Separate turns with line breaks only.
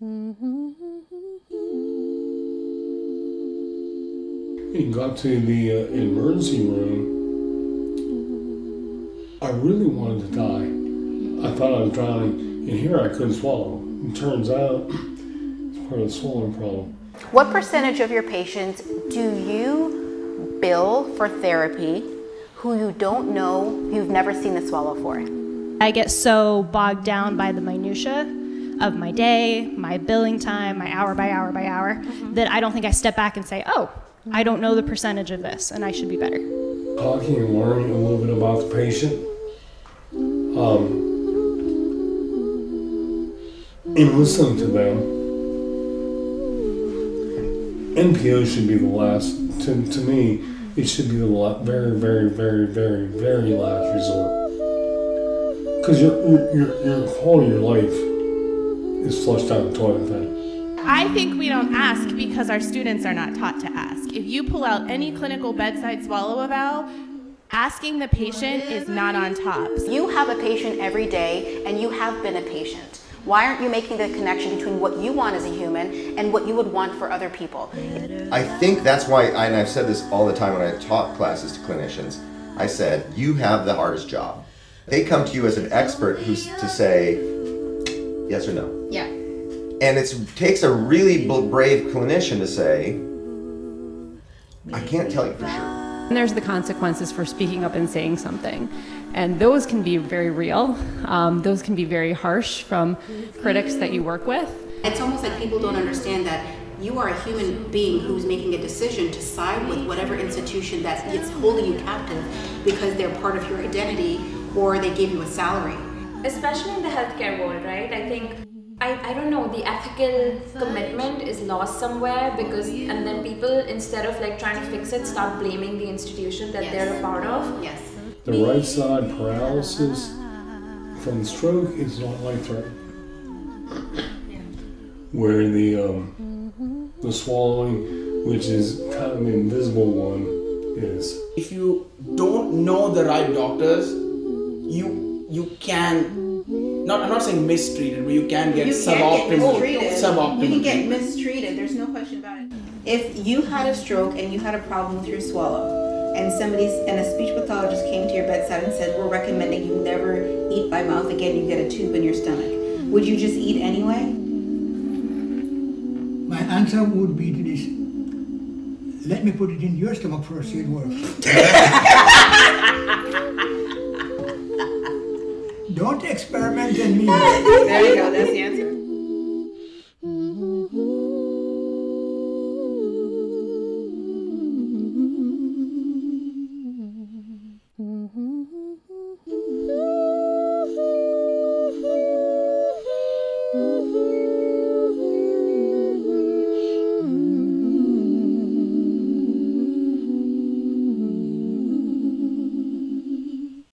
He got to the uh, emergency room. I really wanted to die. I thought I was drowning, and here I couldn't swallow. It turns out it's part of the swallowing problem.
What percentage of your patients do you bill for therapy who you don't know, you've never seen the swallow for?
I get so bogged down by the minutia of my day, my billing time, my hour by hour by hour, mm-hmm. that I don't think I step back and say, oh, I don't know the percentage of this and I should be better.
Talking and learning a little bit about the patient. Um, and listening to them. NPO should be the last, to, to me, it should be the very, very, very, very, very last resort. Because your, your, your quality of your life is flushed down the toilet then.
I think we don't ask because our students are not taught to ask. If you pull out any clinical bedside swallow eval, asking the patient is not on top.
You have a patient every day and you have been a patient. Why aren't you making the connection between what you want as a human and what you would want for other people?
I think that's why, and I've said this all the time when I taught classes to clinicians, I said, you have the hardest job. They come to you as an expert who's to say yes or no.
Yeah.
And it takes a really brave clinician to say, I can't tell you for sure.
And there's the consequences for speaking up and saying something. And those can be very real. Um, those can be very harsh from critics that you work with.
It's almost like people don't understand that you are a human being who's making a decision to side with whatever institution that is holding you captive because they're part of your identity or they give you a salary.
Especially in the healthcare world, right? I think I, I don't know the ethical commitment is lost somewhere because and then people instead of like trying to fix it start blaming the institution that yes. they're a part of
yes
the right side paralysis from stroke is not life threatening where the um, the swallowing which is kind of the invisible one is
if you don't know the right doctors you you can not I'm not saying mistreated, but you can get you suboptimal. Get suboptimal.
You can get mistreated. There's no question about it. If you had a stroke and you had a problem with your swallow, and somebody and a speech pathologist came to your bedside and said, "We're recommending you never eat by mouth again. You get a tube in your stomach." Would you just eat anyway?
My answer would be to this. Let me put it in your stomach first, see it works.